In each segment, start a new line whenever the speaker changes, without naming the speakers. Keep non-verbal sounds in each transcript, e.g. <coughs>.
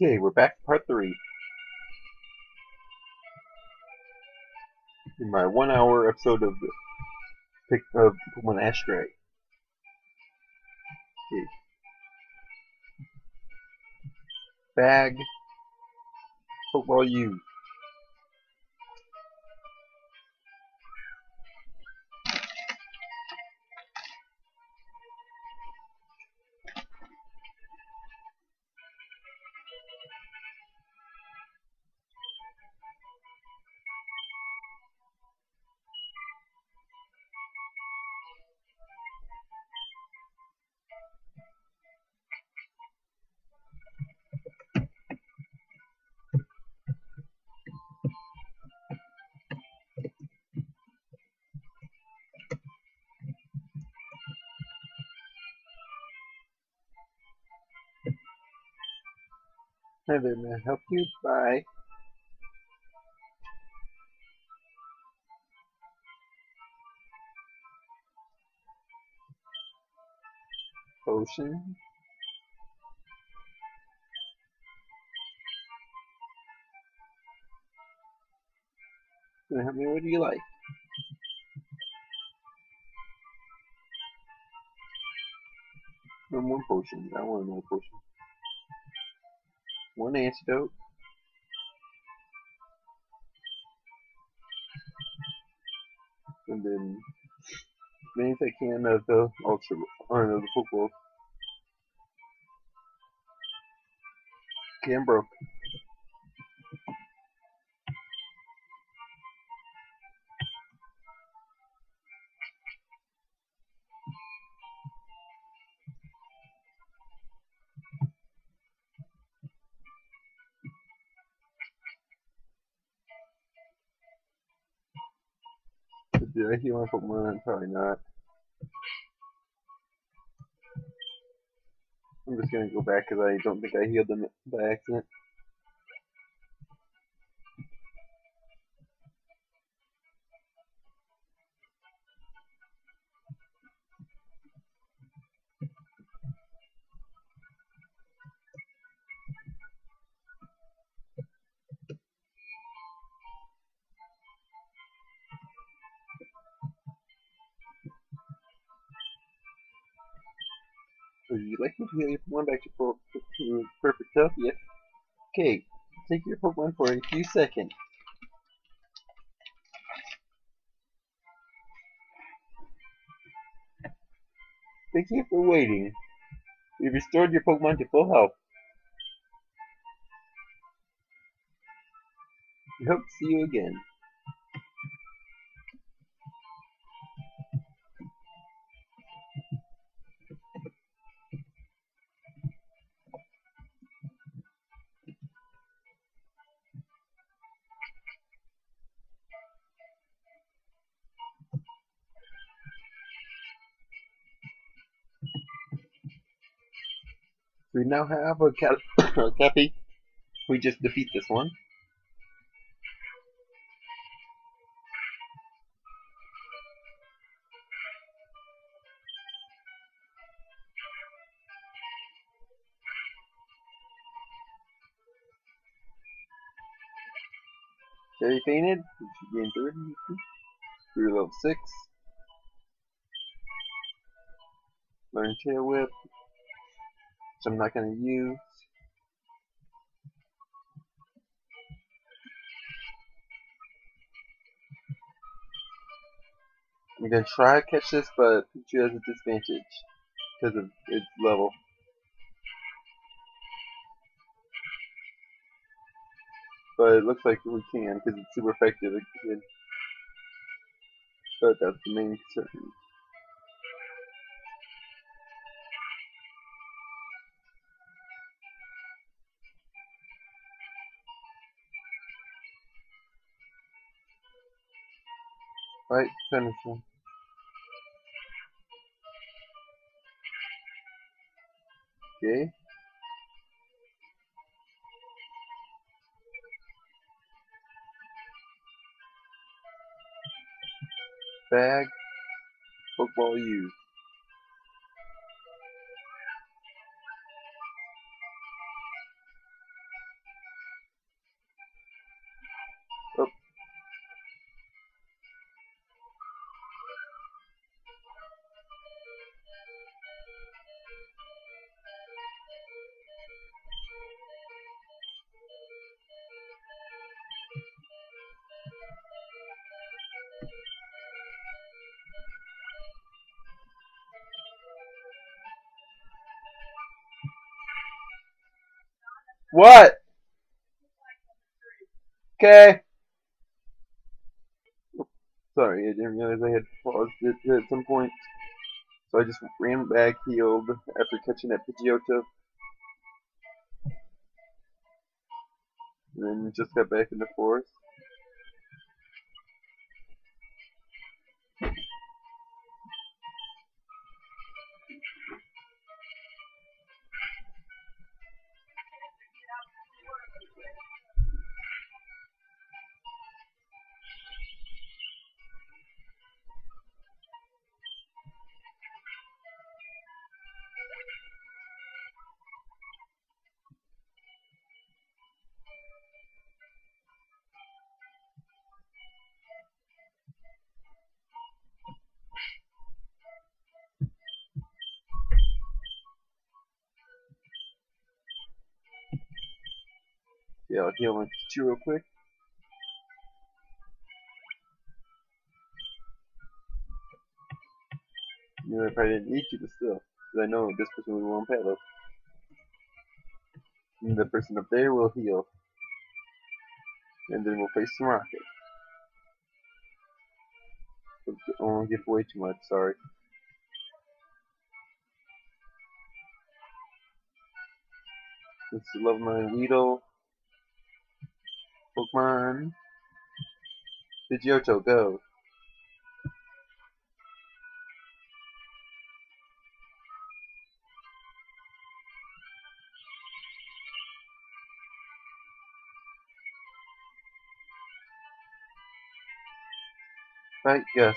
Okay, we're back to part three. In my one hour episode of pick of Pokemon Ash Gray. Okay. Bag Pokeball U. Hi there, may I help you? Bye. Potion. Can I help me? What do you like? No more potions. I want more potions. One antidote. And then as many as I can of the ultra or of the football. Okay, Did I heal my Pokemon? Probably not. I'm just gonna go back because I don't think I healed them by accident. You like to your Pokemon back to full to perfect health? Yes. Okay, take your Pokemon for a few seconds. Thank you for waiting. We restored your Pokemon to full health. We hope to see you again. We now have a cat <coughs> Cappy. We just defeat this one. Cherry fainted, gain 30. Through level 6. Learn Tail Whip, which I'm not going to use. I'm going to try to catch this, but Pichu has a disadvantage because of its level. But it looks like we can because it's super effective. But that's the main concern. Right, finish. Okay. Bag. Pokeball U. What? Okay. Sorry, I didn't realize I had paused it at some point. So I just ran back, healed, after catching that Pidgeotto. And then just got back in the forest. Yeah, I'll heal my Pikachu real quick. You know, I probably didn't need to, but still. Because I know this person will want Palos. And the person up there will heal. And then we'll face some Rocket. I won't give away too much, sorry. Is level 9 Weedle. Pokemon. Pidgeotto, go. Right, yes.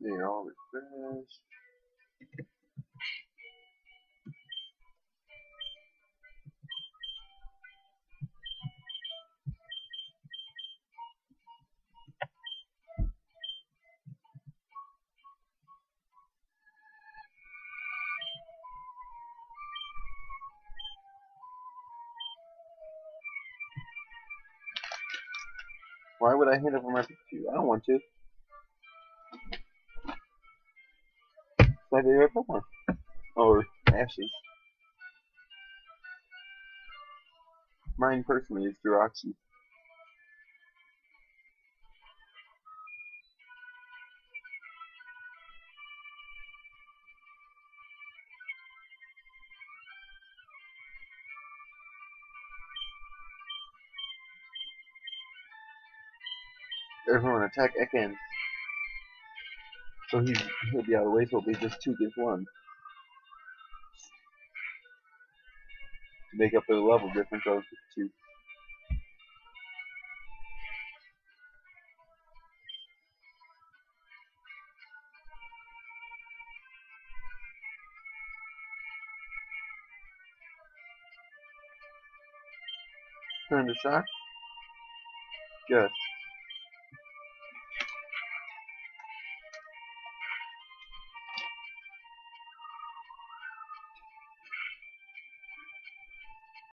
They're all refreshed. Why would I hand over my Pikachu? I don't want to. It's my favorite Pokemon. Or Ashes. Mine personally is Jirachi. Everyone attack Ekans. So he's, he'll be out of the way, so it'll be just two against one. To make up for the level difference of the two. Thundershock. Yes.